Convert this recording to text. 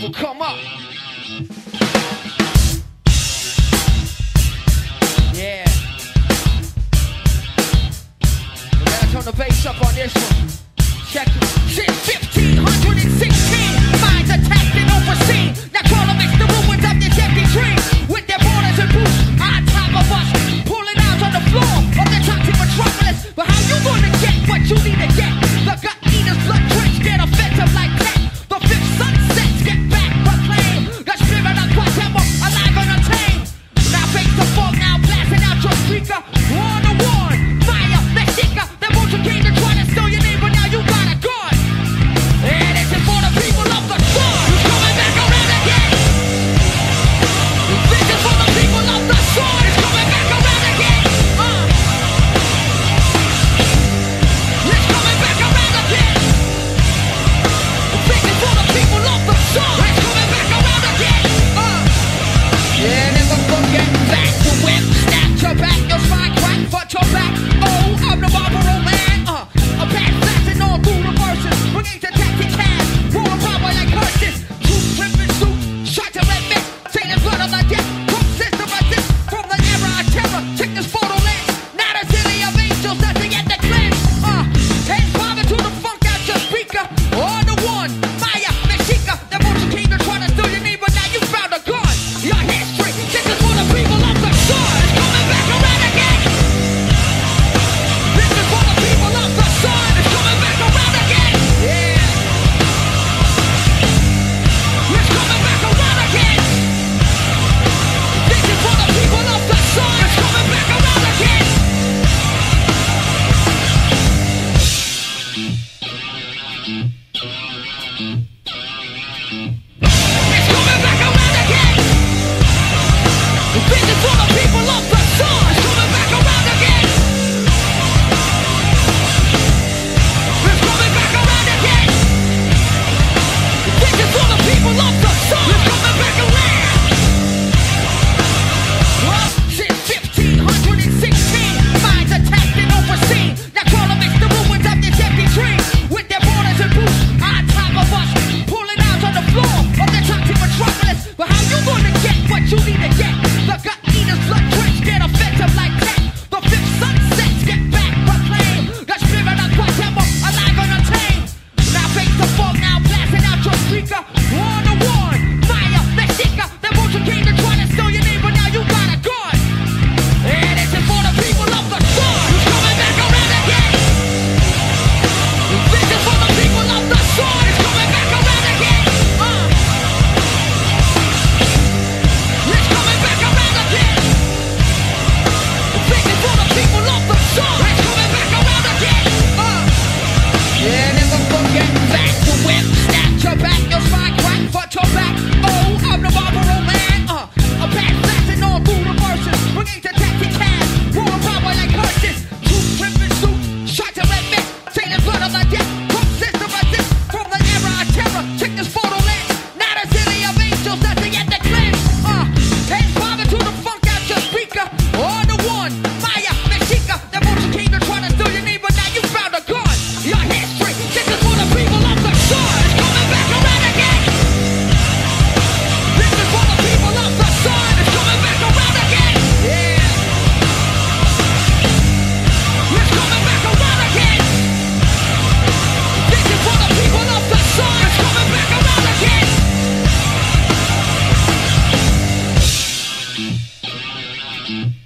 grateful, come up. Yeah. We gotta turn the bass up on this one. Check it. Shit, 1516 minds attacked and overseen. Now call them, it's the ruins of this empty dream. With their borders and boots. on top of us. Pulling out on the floor of the toxic metropolis. But how you gonna get what you need to get? The gut eaters, blood drenched, get offensive like Tet. All through the verses, we need to take it cash. Raw power like curse. Mm-hmm.